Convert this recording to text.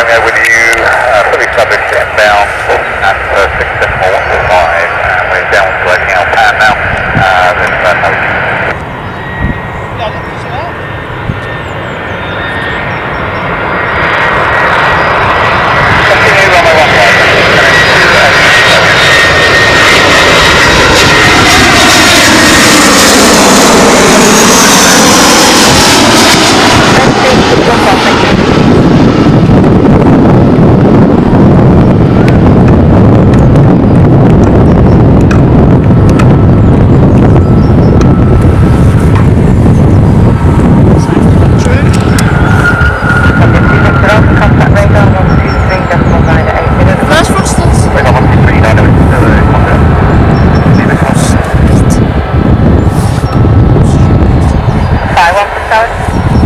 Romeo with you, uh, fully established inbound, uh, workouts.